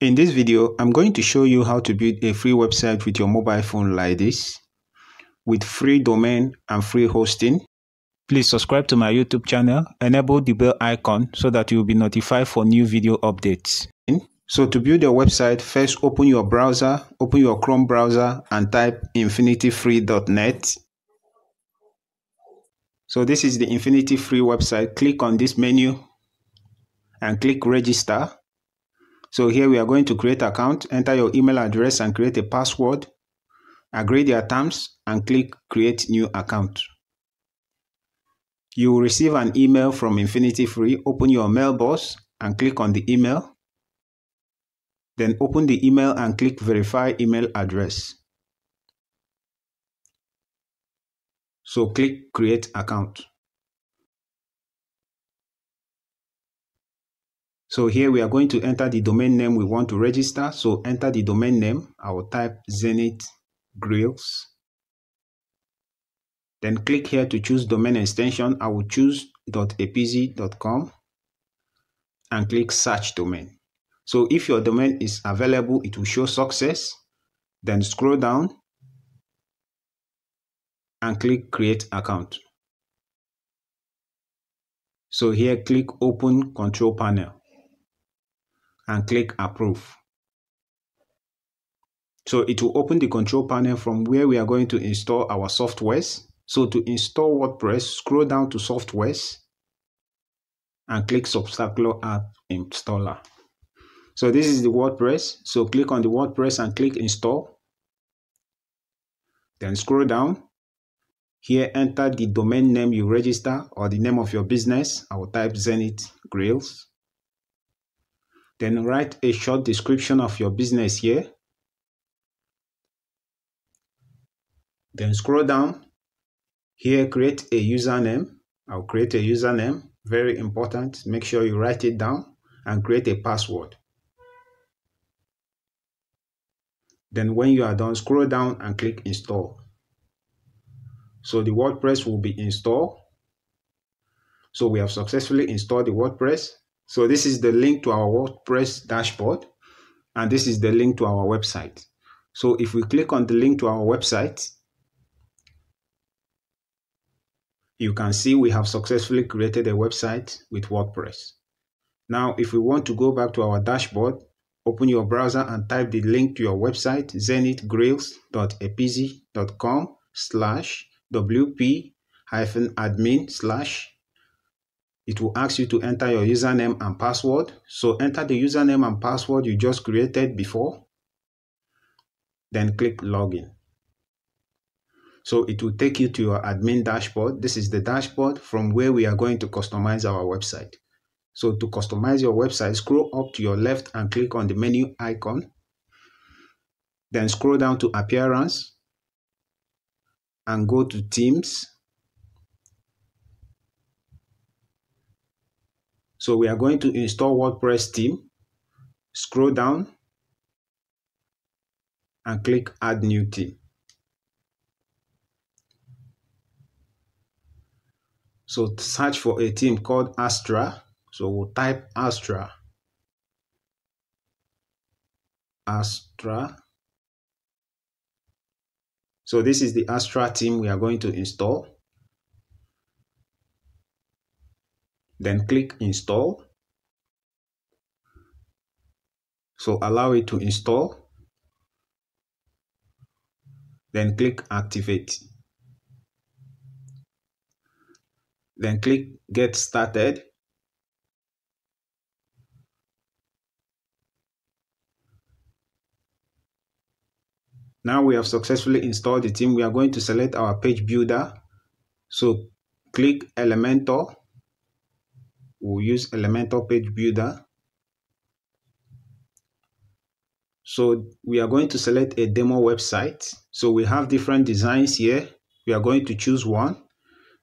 In this video, I'm going to show you how to build a free website with your mobile phone like this with free domain and free hosting. Please subscribe to my YouTube channel, enable the bell icon so that you'll be notified for new video updates. So to build your website, first open your browser, open your Chrome browser and type infinityfree.net. So this is the Infinity Free website. Click on this menu and click register. So here we are going to create account, enter your email address and create a password. Agree their terms and click create new account. You will receive an email from Infinity Free. Open your mailbox and click on the email. Then open the email and click verify email address. So click create account. So here we are going to enter the domain name we want to register. So enter the domain name. I will type Zenith Grills. Then click here to choose domain extension. I will choose .epizy.com and click search domain. So if your domain is available, it will show success. Then scroll down and click create account. So here click open control panel and click approve. So it will open the control panel from where we are going to install our softwares. So to install WordPress, scroll down to softwares and click Softaculous app installer. So this is the WordPress. So click on the WordPress and click install. Then scroll down. Here enter the domain name you register or the name of your business. I will type Zenith Grills. Then write a short description of your business here. Then scroll down. Here create a username. I'll create a username. Very important. Make sure you write it down and create a password. Then when you are done, scroll down and click install. So the WordPress will be installed. So we have successfully installed the WordPress. So this is the link to our WordPress dashboard. And this is the link to our website. So if we click on the link to our website, you can see we have successfully created a website with WordPress. Now, if we want to go back to our dashboard, open your browser and type the link to your website, zenithgrills.epizy.com slash wp-admin slash it will ask you to enter your username and password. So enter the username and password you just created before. Then click login. So it will take you to your admin dashboard. This is the dashboard from where we are going to customize our website. So to customize your website, scroll up to your left and click on the menu icon. Then scroll down to appearance and go to themes So we are going to install WordPress theme. Scroll down and click add new theme. So search for a theme called Astra. So we'll type Astra. Astra. So this is the Astra theme we are going to install. Then click install. So allow it to install. Then click activate. Then click get started. Now we have successfully installed the theme we are going to select our page builder. So click elementor we'll use Elementor Page Builder. So we are going to select a demo website. So we have different designs here. We are going to choose one.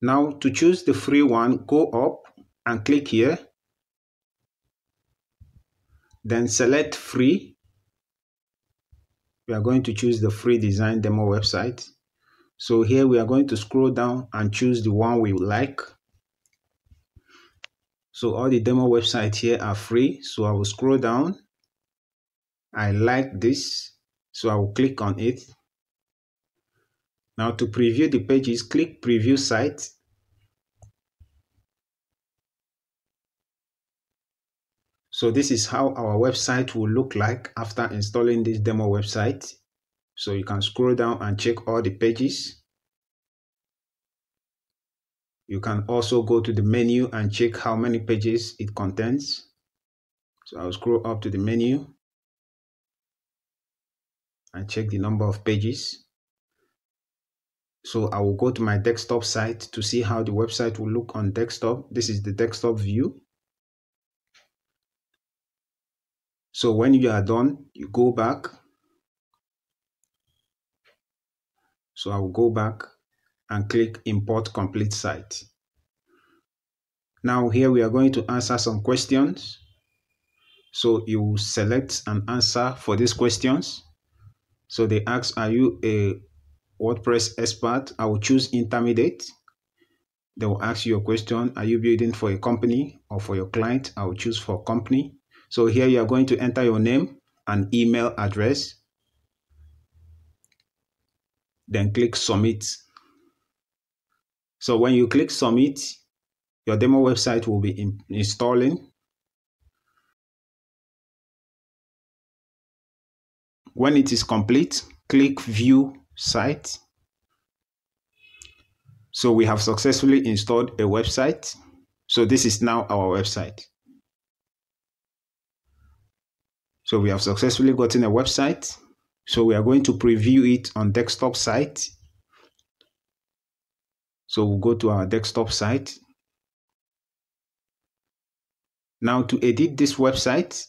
Now to choose the free one, go up and click here. Then select free. We are going to choose the free design demo website. So here we are going to scroll down and choose the one we like. So all the demo websites here are free. So I will scroll down I like this, so I will click on it. Now to preview the pages, click preview site. So this is how our website will look like after installing this demo website. So you can scroll down and check all the pages. You can also go to the menu and check how many pages it contains. So I'll scroll up to the menu and check the number of pages. So I will go to my desktop site to see how the website will look on desktop. This is the desktop view. So when you are done, you go back. So I will go back and click import complete site. Now here we are going to answer some questions. So you select an answer for these questions. So they ask, are you a WordPress expert? I will choose intermediate. They will ask you a question, are you building for a company or for your client? I will choose for company. So here you are going to enter your name and email address. Then click submit. So when you click submit, your demo website will be in installing. When it is complete, click view site. So we have successfully installed a website. So this is now our website. So we have successfully gotten a website. So we are going to preview it on desktop site. So we'll go to our desktop site. Now to edit this website,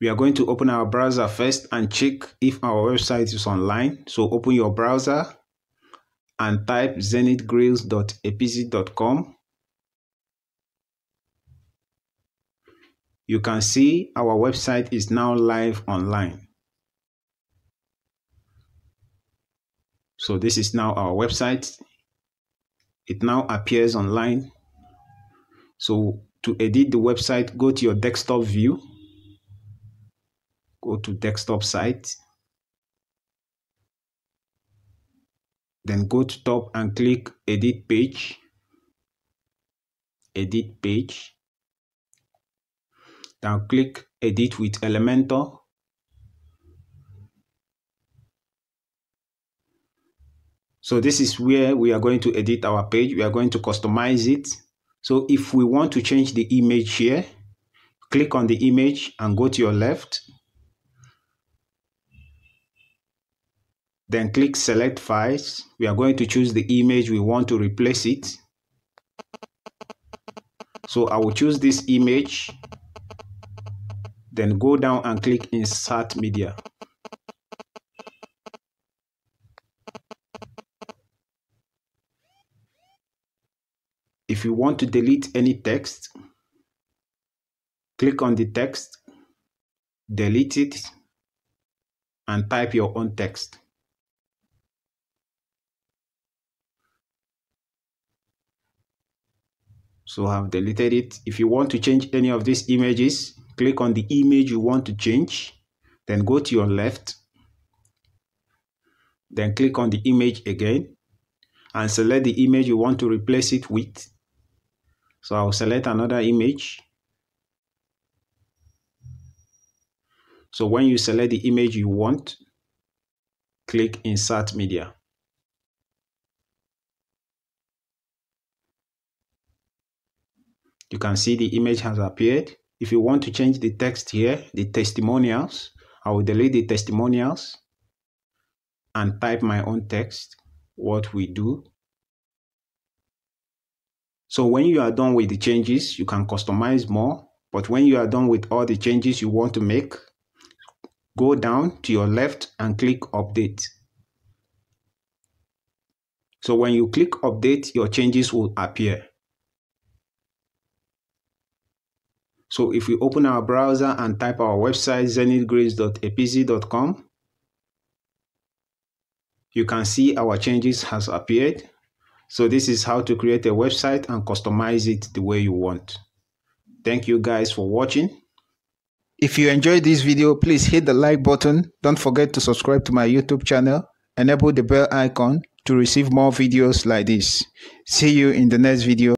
we are going to open our browser first and check if our website is online. So open your browser and type zenithgrills.epizy.com you can see our website is now live online. So this is now our website. It now appears online. So to edit the website, go to your desktop view. Go to desktop site. Then go to top and click edit page. Edit page. Now click Edit with Elementor. So this is where we are going to edit our page. We are going to customize it. So if we want to change the image here, click on the image and go to your left. Then click select files. We are going to choose the image we want to replace it. So I will choose this image then go down and click insert media. If you want to delete any text, click on the text, delete it, and type your own text. So I've deleted it. If you want to change any of these images, click on the image you want to change then go to your left then click on the image again and select the image you want to replace it with so I'll select another image. So when you select the image you want click insert media. You can see the image has appeared. If you want to change the text here, the testimonials, I will delete the testimonials and type my own text, what we do. So when you are done with the changes, you can customize more. But when you are done with all the changes you want to make, go down to your left and click update. So when you click update, your changes will appear. So if we open our browser and type our website zenithgrace.epizy.com, you can see our changes has appeared. So this is how to create a website and customize it the way you want. Thank you guys for watching. If you enjoyed this video, please hit the like button. Don't forget to subscribe to my YouTube channel. Enable the bell icon to receive more videos like this. See you in the next video.